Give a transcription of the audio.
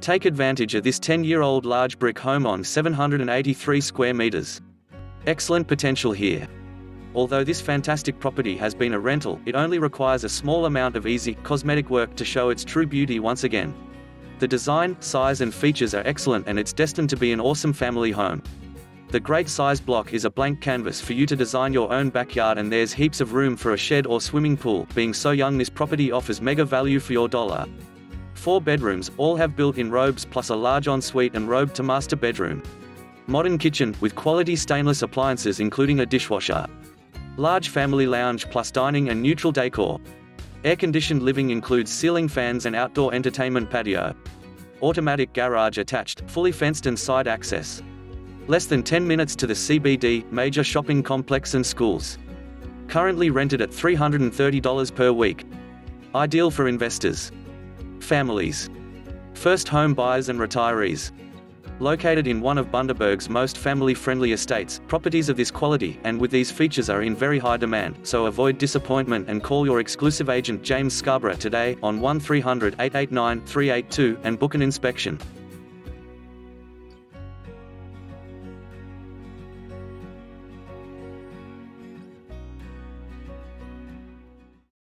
Take advantage of this 10-year-old large brick home on 783 square meters. Excellent potential here. Although this fantastic property has been a rental, it only requires a small amount of easy, cosmetic work to show its true beauty once again. The design, size and features are excellent and it's destined to be an awesome family home. The great size block is a blank canvas for you to design your own backyard and there's heaps of room for a shed or swimming pool. Being so young this property offers mega value for your dollar. Four bedrooms, all have built-in robes plus a large ensuite and robe to master bedroom. Modern kitchen, with quality stainless appliances including a dishwasher. Large family lounge plus dining and neutral decor. Air-conditioned living includes ceiling fans and outdoor entertainment patio. Automatic garage attached, fully fenced and side access. Less than 10 minutes to the CBD, major shopping complex and schools. Currently rented at $330 per week. Ideal for investors. Families. First home buyers and retirees. Located in one of Bundaberg's most family-friendly estates, properties of this quality and with these features are in very high demand, so avoid disappointment and call your exclusive agent James Scarborough today on 1300 889 382 and book an inspection.